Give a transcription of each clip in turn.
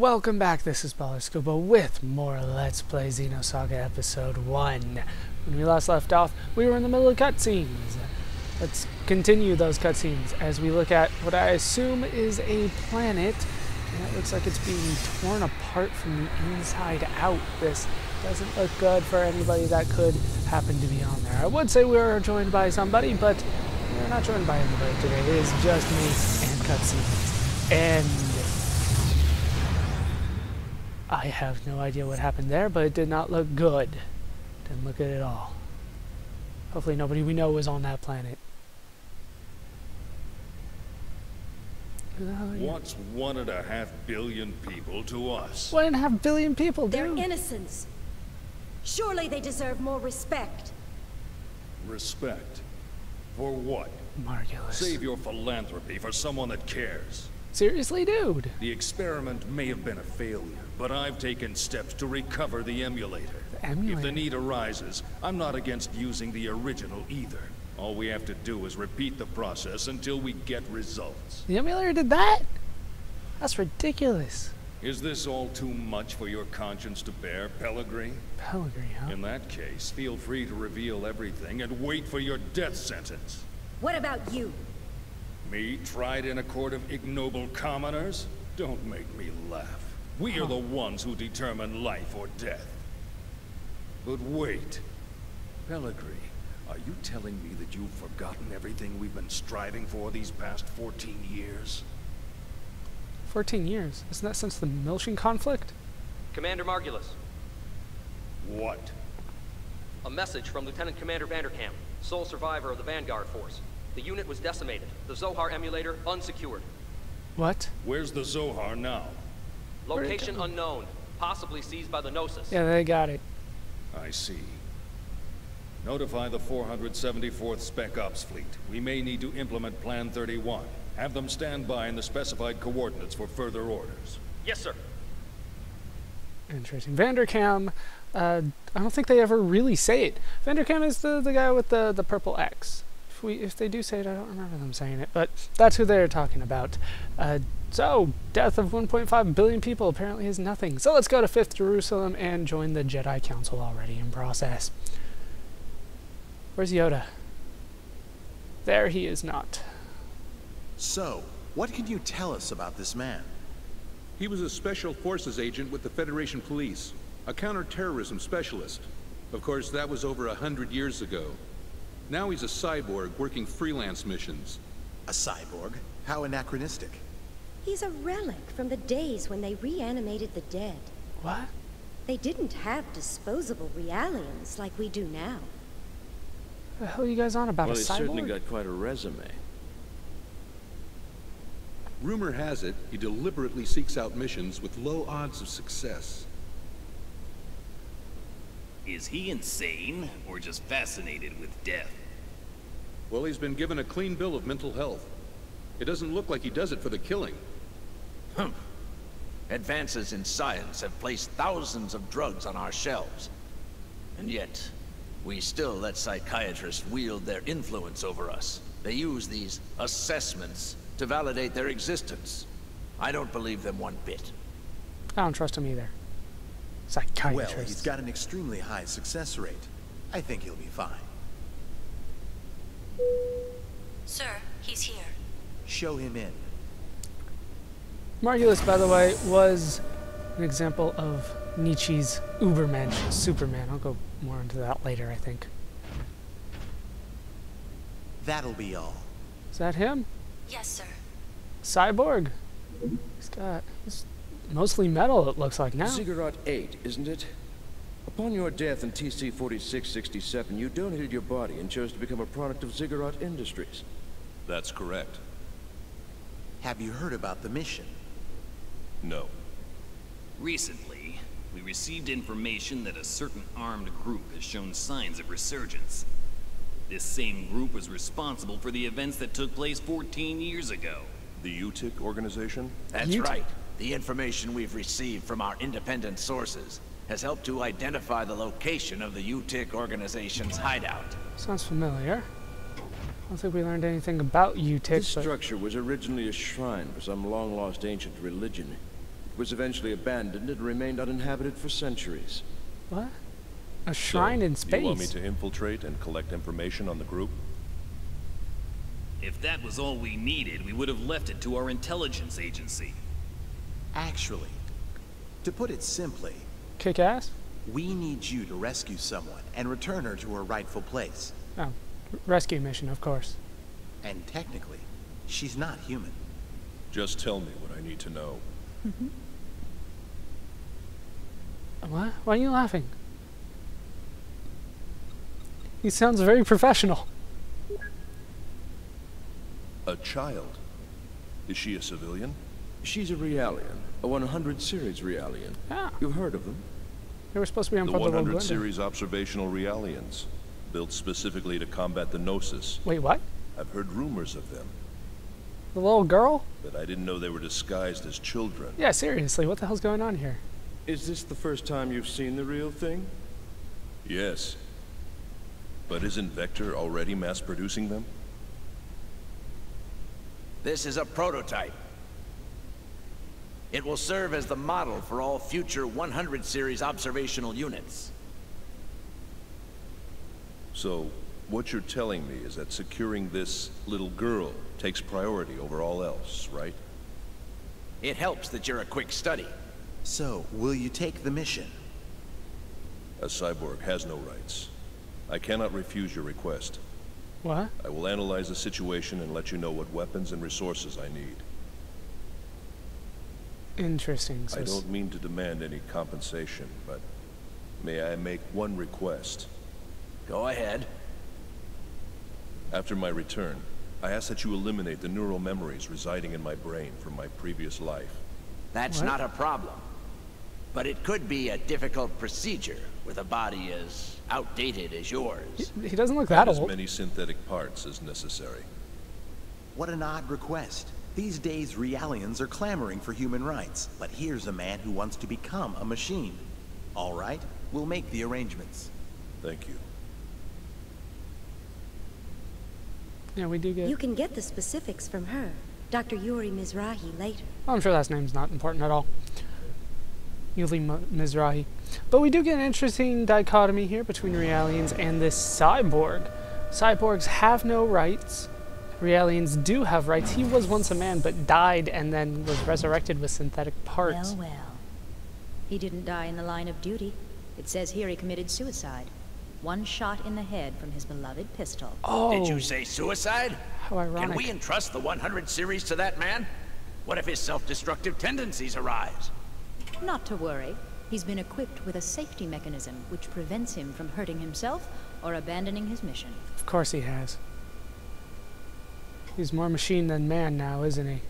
welcome back. This is Baller Scuba with more Let's Play Xenosaga Episode 1. When we last left off, we were in the middle of cutscenes. Let's continue those cutscenes as we look at what I assume is a planet, and it looks like it's being torn apart from the inside out. This doesn't look good for anybody that could happen to be on there. I would say we are joined by somebody, but we're not joined by anybody today. It is just me and cutscenes. And I have no idea what happened there, but it did not look good. Didn't look good at all. Hopefully nobody we know was on that planet. Who the hell are you? What's one and a half billion people to us? One and a half billion people, They're innocents. Surely they deserve more respect. Respect. For what? Margulis. Save your philanthropy for someone that cares. Seriously, dude? The experiment may have been a failure, but I've taken steps to recover the emulator. The emulator? If the need arises, I'm not against using the original either. All we have to do is repeat the process until we get results. The emulator did that? That's ridiculous. Is this all too much for your conscience to bear, Pellegri? Pellegri, huh? In that case, feel free to reveal everything and wait for your death sentence. What about you? Me, tried in a court of ignoble commoners? Don't make me laugh. We are the ones who determine life or death. But wait. Pellegri, are you telling me that you've forgotten everything we've been striving for these past 14 years? 14 years. Isn't that since the Miltian conflict? Commander Margulis, What? a message from Lieutenant Commander Vanderkaum, sole survivor of the Vanguard Force. The unit was decimated. The Zohar emulator unsecured. What? Where's the Zohar now? Location unknown, possibly seized by the Gnosis. Yeah, they got it. I see. Notify the 474th Spec Ops Fleet. We may need to implement Plan 31. Have them stand by in the specified coordinates for further orders. Yes, sir. Interesting. Vanderkaum, uh, I don't think they ever really say it. Vanderkaum is the, the guy with the, the purple X. If we if they do say it, I don't remember them saying it, but that's who they're talking about. Uh, so, death of 1.5 billion people apparently is nothing. So let's go to 5th Jerusalem and join the Jedi Council already in process. Where's Yoda? There he is not. So, what can you tell us about this man? He was a special forces agent with the Federation Police, a counterterrorism specialist. Of course, that was over a hundred years ago. Now he's a cyborg working freelance missions. A cyborg? How anachronistic. He's a relic from the days when they reanimated the dead. What? They didn't have disposable realians like we do now. The hell are you guys on about? Well, a he's cyborg? certainly got quite a resume. Rumor has it he deliberately seeks out missions with low odds of success. Is he insane or just fascinated with death? Well, he's been given a clean bill of mental health. It doesn't look like he does it for the killing. Advances in science have placed thousands of drugs on our shelves. And yet, we still let psychiatrists wield their influence over us. They use these assessments to validate their existence. I don't believe them one bit. I don't trust him either. Well, he's got an extremely high success rate. I think he'll be fine. Sir, he's here. Show him in. Margulis, by the way, was an example of Nietzsche's Ubermensch, Superman. I'll go more into that later, I think. That'll be all. Is that him? Yes, sir. Cyborg. He's got he's mostly metal, it looks like now. Ziggurat 8, isn't it? Upon your death in TC 4667, you donated your body and chose to become a product of Ziggurat Industries. That's correct. Have you heard about the mission? No. Recently, we received information that a certain armed group has shown signs of resurgence. This same group was responsible for the events that took place 14 years ago. The UTIC organization? That's You- right. The information we've received from our independent sources has helped to identify the location of the UTIC organization's hideout. Sounds familiar. I don't think we learned anything about This UTIC, but structure was originally a shrine for some long-lost ancient religion. It was eventually abandoned and remained uninhabited for centuries. What? A shrine So, in space? you want me to infiltrate and collect information on the group? If that was all we needed, we would have left it to our intelligence agency. Actually, to put it simply, Kick ass? we need you to rescue someone and return her to her rightful place. Oh, rescue mission, of course. And technically, she's not human. Just tell me what I need to know. What? Why are you laughing? He sounds very professional. A child? Is she a civilian? She's a Realian, a 100 series Realian. Ah, You've heard of them? they were supposed to be on The Pueblo 100 Glinda. series observational realians, built specifically to combat the Gnosis. Wait, what? I've heard rumors of them, The little girl? but I didn't know they were disguised as children. Yeah, seriously, what the hell's going on here? Is this the first time you've seen the real thing? Yes. But isn't Vector already mass producing them? This is a prototype. It will serve as the model for all future 100 series observational units. So, what you're telling me is that securing this little girl takes priority over all else, right? It helps that you're a quick study. So, will you take the mission? A cyborg has no rights. I cannot refuse your request. What? I will analyze the situation and let you know what weapons and resources I need. Interesting. So I s- don't mean to demand any compensation, but may I make one request? Go ahead. After my return, I ask that you eliminate the neural memories residing in my brain from my previous life. That's What? not a problem. But it could be a difficult procedure with a body as outdated as yours. He doesn't look that old. as old. many synthetic parts as necessary. What an odd request. These days, Realians are clamoring for human rights, but here's a man who wants to become a machine. All right, we'll make the arrangements. Thank you. Yeah, we do get. You can get the specifics from her, Dr. Juli Mizrahi, later. I'm sure that name's not important at all. Juli Mizrahi. But we do get an interesting dichotomy here between Realians and this cyborg. Cyborgs have no rights. Realians do have rights. He was once a man, but died and then was resurrected with synthetic parts. Well, well. He didn't die in the line of duty. It says here he committed suicide. One shot in the head from his beloved pistol. oh, Did you oh. say suicide? how ironic. Can we entrust the 100 series to that man? What if his self-destructive tendencies arise? Not to worry. He's been equipped with a safety mechanism which prevents him from hurting himself or abandoning his mission. Of course he has. He's more machine than man now, isn't he?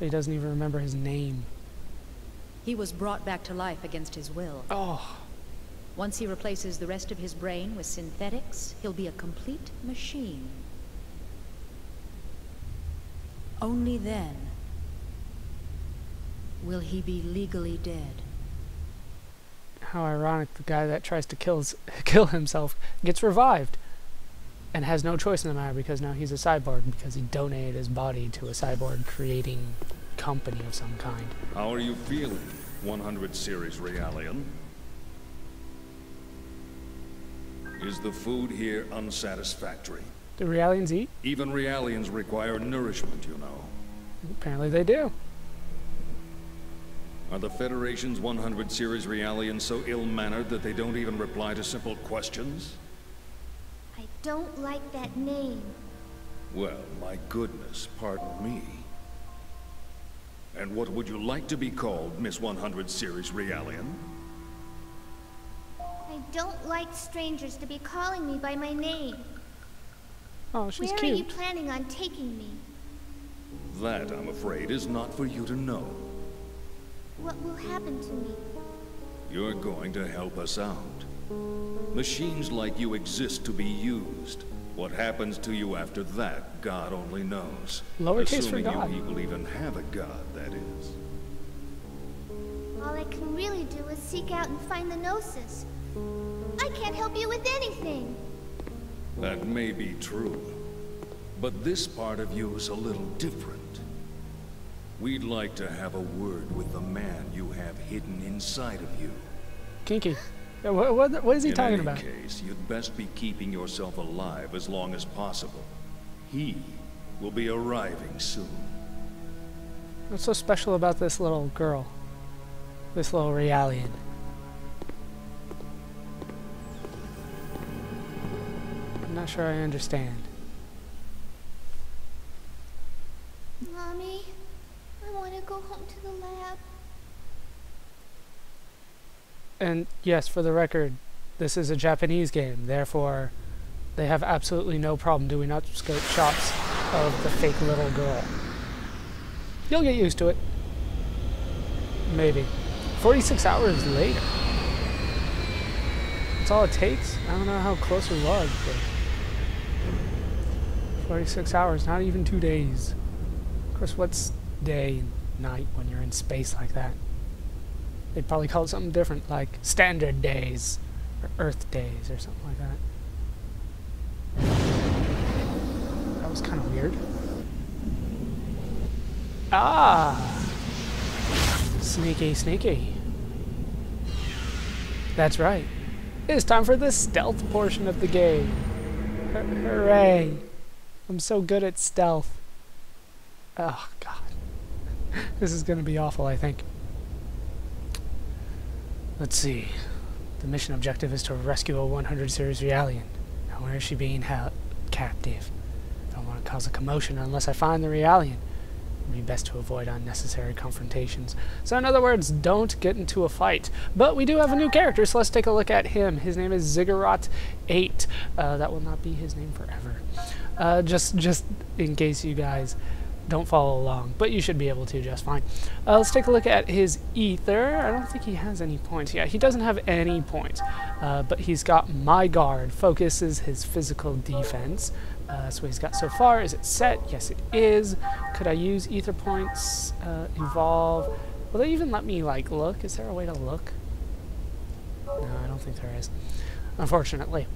He doesn't even remember his name. He was brought back to life against his will. Oh, Once he replaces the rest of his brain with synthetics, he'll be a complete machine. Only then will he be legally dead. how ironic the guy that tries to kill, kill himself gets revived and has no choice in the matter because now he's a cyborg because he donated his body to a cyborg creating company of some kind. How are you feeling, 100 series Realian? Is the food here unsatisfactory? Do Realians eat? Even Realians require nourishment, you know. Apparently they do. Are the Federation's 100 series Realians so ill-mannered that they don't even reply to simple questions? I don't like that name. Well, my goodness, pardon me. And what would you like to be called, Miss 100 series Realian? I don't like strangers to be calling me by my name. Oh, she's Where are you planning on taking me? That, I'm afraid, is not for you to know. What will happen to me? You're going to help us out. Machines like you exist to be used. What happens to you after that, God only knows. Lowercase for Assuming God. you people even have a God, that is. All I can really do is seek out and find the Gnosis. I can't help you with anything. That may be true. But this part of you is a little different. We'd like to have a word with the man you have hidden inside of you. Kinky. Yeah, what, what, what is he In talking any about? case, you'd best be keeping yourself alive as long as possible. He will be arriving soon. What's so special about this little girl? This little Realian? I'm not sure I understand. Mommy, I want to go home to the lab. And yes, for the record, this is a Japanese game, therefore they have absolutely no problem doing scope shots of the fake little girl. You'll get used to it. Maybe. 46 hours later. That's all it takes? I don't know how close we was, but 46 hours, not even two days. Of course, what's day and night when you're in space like that? They'd probably call it something different, like standard days, or Earth days, or something like that. That was kind of weird. Ah! Sneaky, sneaky. That's right. It's time for the stealth portion of the game. Hooray! I'm so good at stealth. Oh, God. this is gonna be awful, I think. Let's see. The mission objective is to rescue a 100 series Realian. Now, where is she being held captive? I Don't want to cause a commotion unless I find the Realian. It'd be best to avoid unnecessary confrontations. So, in other words, don't get into a fight. But we do have a new character, so let's take a look at him. His name is Ziggurat 8. Uh, that will not be his name forever. Uh, just, just in case you guys don't follow along, but you should be able to just fine. Uh, let's take a look at his ether. I don't think he has any points. Yeah, he doesn't have any points, uh, but he's got my guard. Focuses his physical defense. Uh, that's what he's got so far. Is it set? Yes, it is. Could I use ether points? Uh, evolve. Will they even let me like look? Is there a way to look? No, I don't think there is. Unfortunately.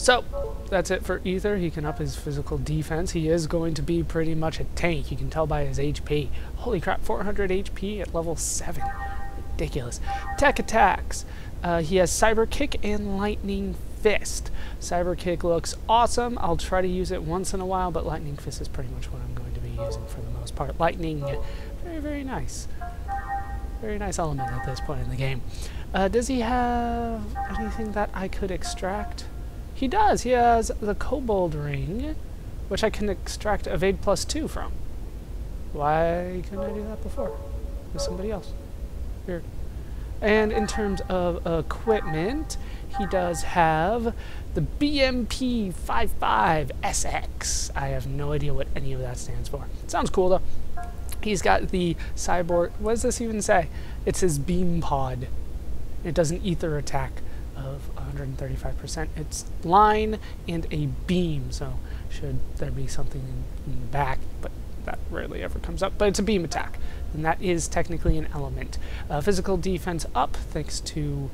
So, that's it for Ether. He can up his physical defense. He is going to be pretty much a tank. You can tell by his HP. Holy crap, 400 HP at level 7. Ridiculous. Tech attacks. Uh, he has Cyber Kick and Lightning Fist. Cyber Kick looks awesome. I'll try to use it once in a while, but Lightning Fist is pretty much what I'm going to be using for the most part. Lightning, very, very nice. Very nice element at this point in the game. Uh, does he have anything that I could extract? He does. He has the Kobold Ring, which I can extract Evade plus 2 from. Why couldn't I do that before? With somebody else. Weird. And in terms of equipment, he does have the BMP 55SX. I have no idea what any of that stands for. Sounds cool though. He's got the cyborg. What does this even say? It says beam pod. It does an ether attack of 135%. It's line and a beam, so should there be something in, in the back, but that rarely ever comes up. But it's a beam attack, and that is technically an element. Uh, physical defense up thanks to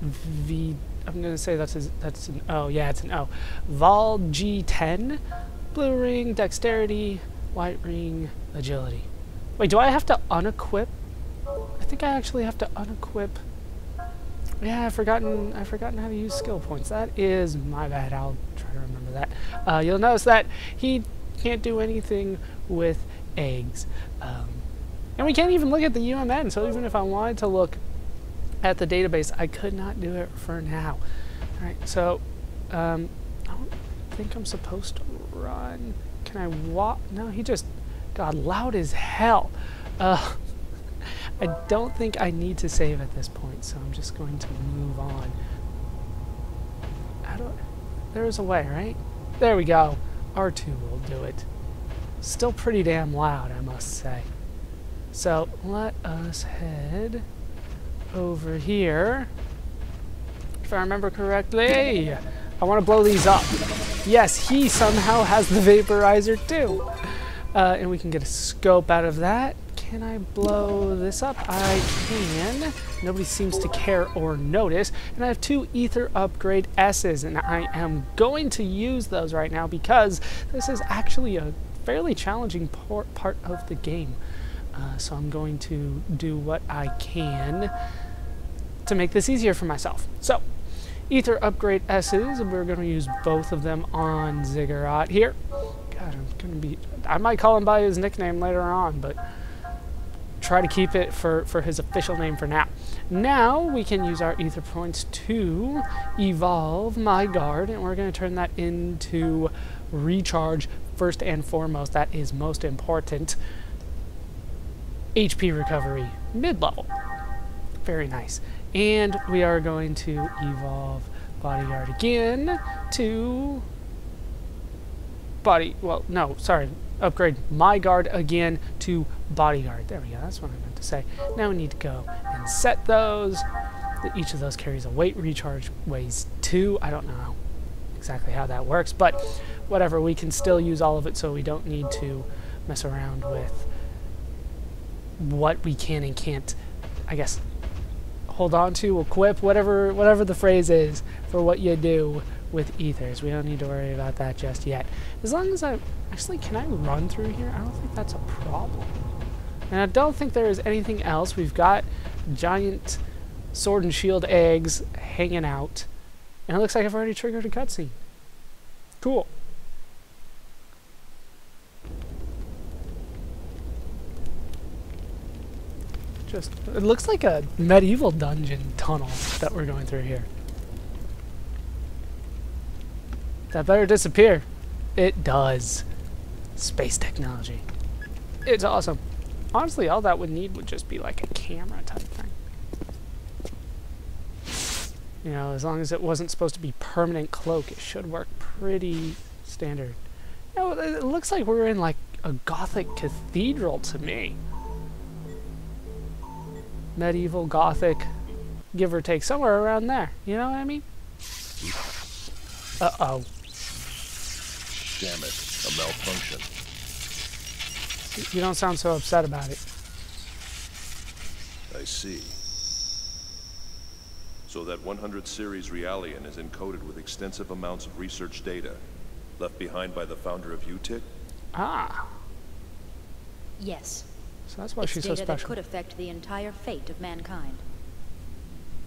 V. I'm gonna say that's his, that's an O. Yeah, it's an O. Vol G10, blue ring, dexterity, white ring, agility. Wait, do I have to unequip? I think I actually have to unequip. Yeah, I've forgotten. I've forgotten how to use skill points. That is my bad. I'll try to remember that. Uh, you'll notice that he can't do anything with eggs, um, and we can't even look at the UMN. So even if I wanted to look at the database, I could not do it for now. All right. So um, I don't think I'm supposed to run. Can I walk? No, he just got loud as hell. Uh, I don't think I need to save at this point, so I'm just going to move on. How do I, there's a way, right? There we go. R2 will do it. Still pretty damn loud, I must say. So let us head over here. If I remember correctly, I want to blow these up. Yes, he somehow has the vaporizer too. Uh, and we can get a scope out of that. Can I blow this up? I can. Nobody seems to care or notice. And I have two Ether Upgrade S's, and I am going to use those right now because this is actually a fairly challenging part of the game. Uh, so I'm going to do what I can to make this easier for myself. So, Ether Upgrade S's, we're going to use both of them on Ziggurat here. God, I'm going to be... I might call him by his nickname later on, but try to keep it for, for his official name for now. Now we can use our ether points to evolve my guard, and we're going to turn that into recharge first and foremost. That is most important. HP recovery mid-level. Very nice. And we are going to evolve bodyguard again to body, well, no, sorry, upgrade my guard again to bodyguard. There we go, that's what I meant to say. Now we need to go and set those. Each of those carries a weight recharge, weighs two. I don't know exactly how that works, but whatever, we can still use all of it so we don't need to mess around with what we can and can't, I guess, hold on to, equip, whatever, whatever the phrase is for what you do with ethers. We don't need to worry about that just yet. As long as I... Actually, can I run through here? I don't think that's a problem. And I don't think there is anything else. We've got giant sword and shield eggs hanging out. And it looks like I've already triggered a cutscene. Cool. Just, it looks like a medieval dungeon tunnel that we're going through here. That better disappear. It does. Space technology. It's awesome. Honestly, all that would need would just be like a camera type thing. You know, as long as it wasn't supposed to be permanent cloak, it should work pretty standard. You know, it looks like we're in like a gothic cathedral to me. Medieval, gothic, give or take, somewhere around there. You know what I mean? Uh-oh. Damn it, a malfunction. You don't sound so upset about it. I see. So that 100 series Realian is encoded with extensive amounts of research data, left behind by the founder of UTIC? Ah. Yes. So that's why it's she's data so special. that could affect the entire fate of mankind.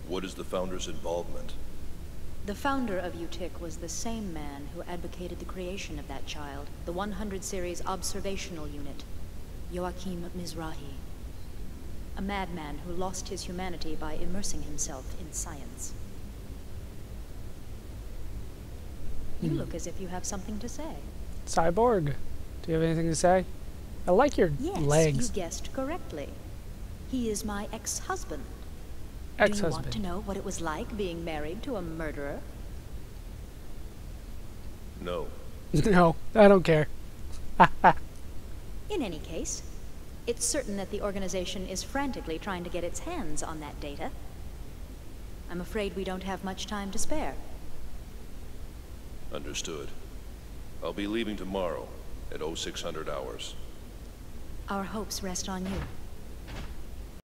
What is the founder's involvement? The founder of UTIC was the same man who advocated the creation of that child, the 100 Series Observational Unit, Joachim Mizrahi. A madman who lost his humanity by immersing himself in science. You Hmm. look as if you have something to say. Cyborg, do you have anything to say? I like your Yes, legs. you guessed correctly. He is my ex-husband. Do you want to know what it was like being married to a murderer? No. no, I don't care. In any case, it's certain that the organization is frantically trying to get its hands on that data. I'm afraid we don't have much time to spare. Understood. I'll be leaving tomorrow at 0600 hours. Our hopes rest on you.